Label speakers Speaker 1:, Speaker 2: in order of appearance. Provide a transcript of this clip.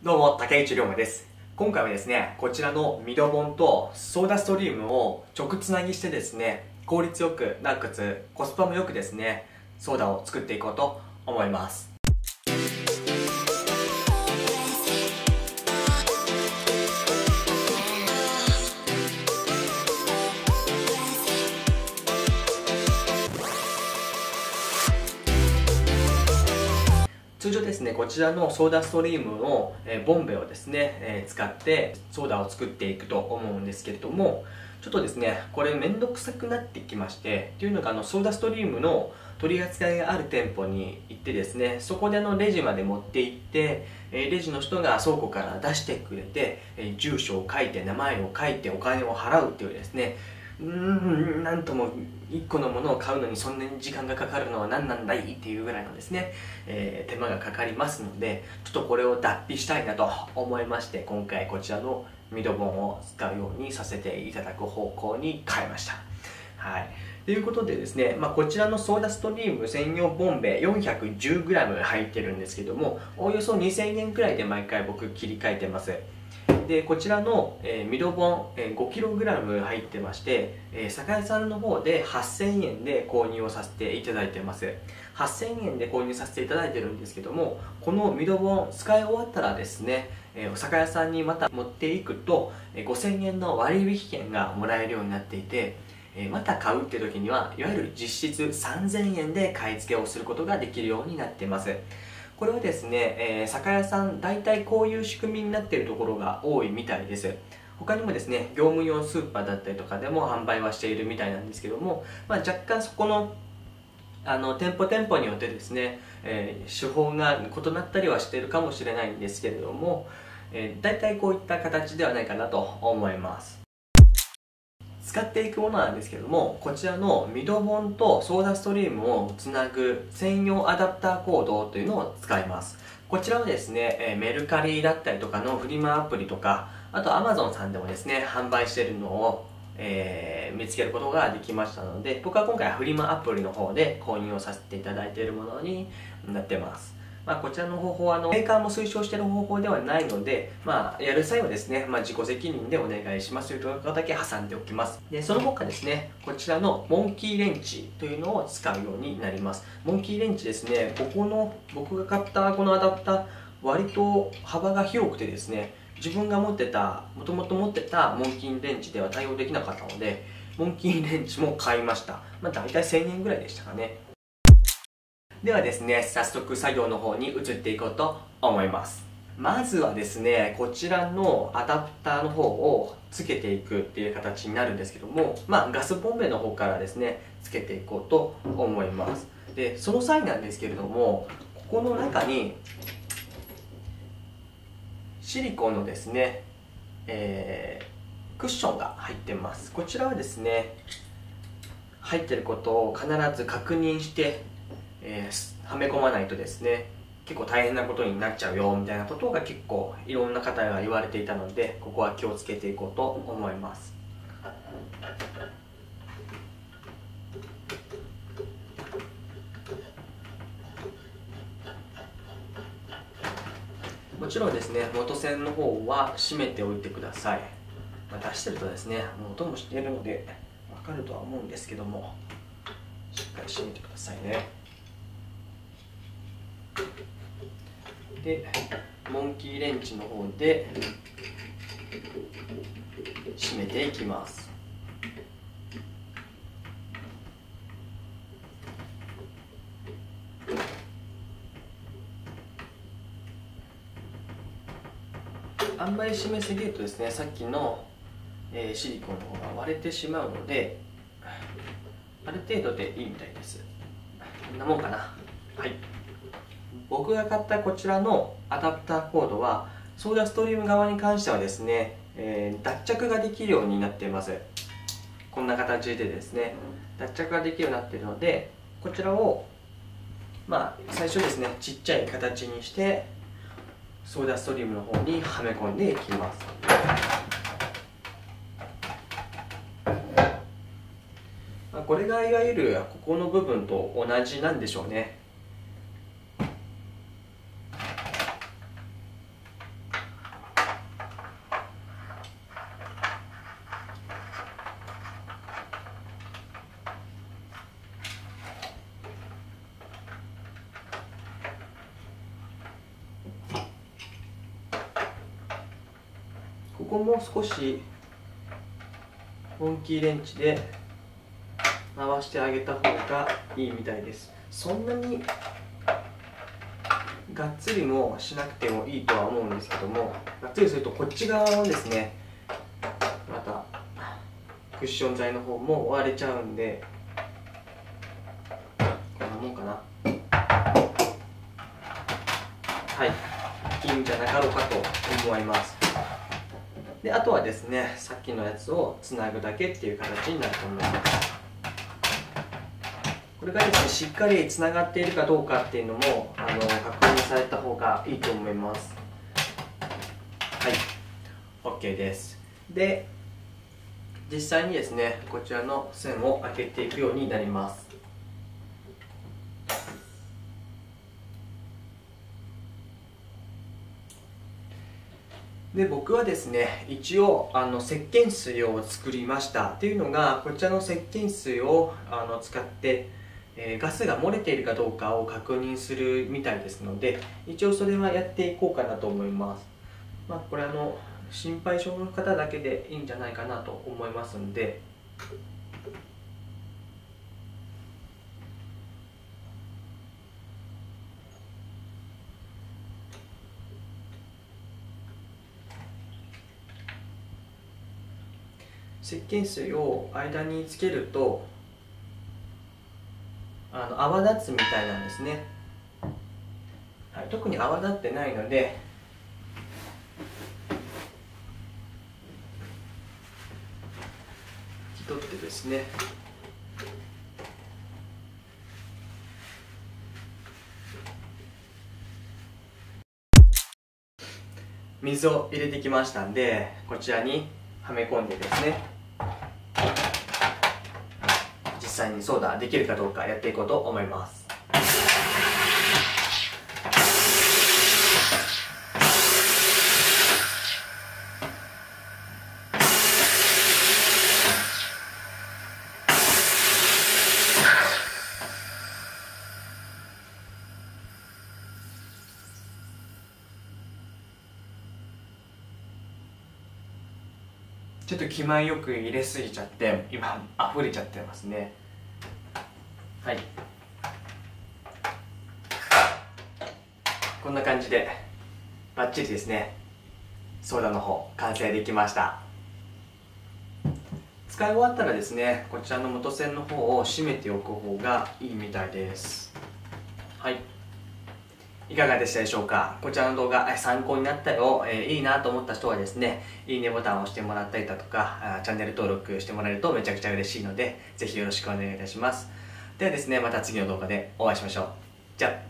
Speaker 1: どうも、竹内涼真です。今回はですね、こちらのミドボンとソーダストリームを直つなぎしてですね、効率よく、なおかつコスパもよくですね、ソーダを作っていこうと思います。こちらのソーダストリームの、えボンベをですね、え使ってソーダを作っていくと思うんですけれどもちょっとですねこれめんどくさくなってきましてっていうのがあのソーダストリームの取り扱いがある店舗に行ってですねそこであのレジまで持って行って、えレジの人が倉庫から出してくれて、え住所を書いて名前を書いてお金を払うっていうですねうんなんとも1個のものを買うのにそんなに時間がかかるのは何なんだいっていうぐらいのですね、えー、手間がかかりますのでちょっとこれを脱皮したいなと思いまして今回こちらのミドボンを使うようにさせていただく方向に変えました。はい。ということでですね、まあ、こちらのソーダストリーム専用ボンベ 410g 入ってるんですけどもおおよそ2000円くらいで毎回僕切り替えてます。でこちらの、えー、ミドボン、えー、5kg 入ってまして、えー、酒屋さんの方で8000円で購入をさせていただいてます。8000円で購入させていただいてるんですけどもこのミドボン使い終わったらですね、えー、お酒屋さんにまた持っていくと、えー、5000円の割引券がもらえるようになっていてえまた買うって時にはいわゆる実質3000円で買い付けをすることができるようになってます。これはですね、えー、酒屋さん大体こういう仕組みになっているところが多いみたいです。他にもですね業務用スーパーだったりとかでも販売はしているみたいなんですけども、まあ、若干そこのあの店舗店舗によってですね、えー、手法が異なったりはしているかもしれないんですけれども、えー、大体こういった形ではないかなと思います。使っていくものなんですけどもこちらのミドボンとソーダストリームをつなぐ専用アダプターコードというのを使います。こちらはですね、えメルカリだったりとかのフリマアプリとかあと Amazon さんでもですね販売してるのを、えー、見つけることができましたので僕は今回フリマアプリの方で購入をさせていただいているものになってます。まあ、こちらの方法はあのメーカーも推奨している方法ではないので、まあ、やる際はですね、まあ、自己責任でお願いしますというところだけ挟んでおきます。でその他ですねこちらのモンキーレンチというのを使うようになります。モンキーレンチですねここの僕が買ったこのアダプター割と幅が広くてですね自分が持ってたもともと持ってたモンキーレンチでは対応できなかったのでモンキーレンチも買いました、まあ、大体1000円ぐらいでしたかね。ではですね早速作業の方に移っていこうと思います。まずはですねこちらのアダプターの方をつけていくっていう形になるんですけどもまあガスボンベの方からですねつけていこうと思います。でその際なんですけれどもここの中にシリコンのですね、えー、クッションが入ってます。こちらはですね入ってることを必ず確認してえー、はめ込まないとですね結構大変なことになっちゃうよみたいなことが結構いろんな方が言われていたのでここは気をつけていこうと思います。もちろんですね元栓の方は閉めておいてください、まあ、出してるとですねもう音もしているので分かるとは思うんですけどもしっかり閉めてくださいね。でモンキーレンチの方で締めていきます。あんまり締めすぎるとですねさっきの、えー、シリコンの方が割れてしまうのである程度でいいみたいです。こんなもんかな。はい。僕が買ったこちらのアダプターコードはソーダストリーム側に関してはですね、えー、脱着ができるようになっています。こんな形でですね。脱着ができるようになっているのでこちらをまあ最初ですねちっちゃい形にしてソーダストリームの方にはめ込んでいきます。これがいわゆるここの部分と同じなんでしょうね。ここも少しモンキーレンチで回してあげた方がいいみたいです。そんなにがっつりもしなくてもいいとは思うんですけどもがっつりするとこっち側のですねまたクッション材の方も割れちゃうんでこんなもんかな。はい。いいんじゃなかろうかと思います。であとはですねさっきのやつをつなぐだけっていう形になると思います。これがですねしっかりつながっているかどうかっていうのもあの確認された方がいいと思います。はい。OK です。で実際にですねこちらの線を開けていくようになります。で僕はですね一応あの石鹸水を作りました。っていうのがこちらの石鹸水をあの使って、えー、ガスが漏れているかどうかを確認するみたいですので一応それはやっていこうかなと思います。まあこれあの心配性の方だけでいいんじゃないかなと思いますんで。石鹸水を間につけるとあの泡立つみたいなんですね、はい、特に泡立ってないので引き取ってですね。水を入れてきましたんでこちらにはめ込んでですね実際にソーダできるかどうかやっていこうと思います。ちょっと気前よく入れすぎちゃって今溢れちゃってますねはいこんな感じでバッチリですね。ソーダの方完成できました。使い終わったらですねこちらの元栓の方を閉めておく方がいいみたいです。はい。いかがでしたでしょうか？こちらの動画参考になったよ、えー、いいなと思った人はですねいいねボタンを押してもらったりだとかチャンネル登録してもらえるとめちゃくちゃ嬉しいのでぜひよろしくお願いいたします。ではですねまた次の動画でお会いしましょう。じゃあ。